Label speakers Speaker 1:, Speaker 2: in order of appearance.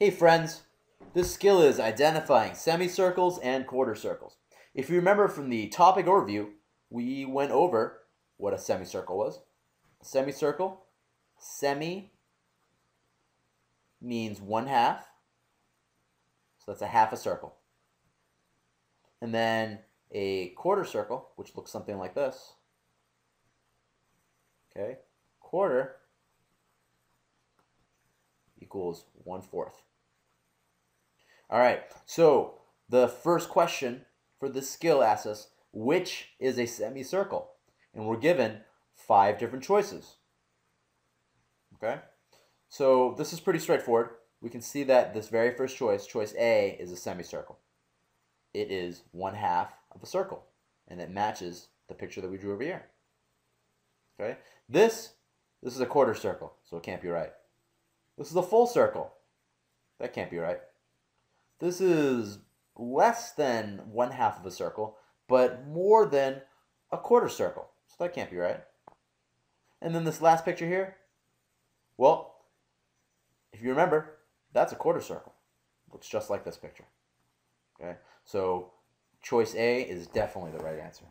Speaker 1: Hey friends, this skill is identifying semicircles and quarter circles. If you remember from the topic overview, we went over what a semicircle was. A semicircle, semi means one half, so that's a half a circle. And then a quarter circle, which looks something like this. Okay, quarter equals one fourth. All right, so the first question for this skill asks us, which is a semicircle? And we're given five different choices. Okay, so this is pretty straightforward. We can see that this very first choice, choice A, is a semicircle. It is one half of a circle, and it matches the picture that we drew over here. Okay, this, this is a quarter circle, so it can't be right. This is a full circle. That can't be right. This is less than one half of a circle, but more than a quarter circle. So that can't be right. And then this last picture here, well, if you remember, that's a quarter circle. Looks just like this picture. Okay, so choice A is definitely the right answer.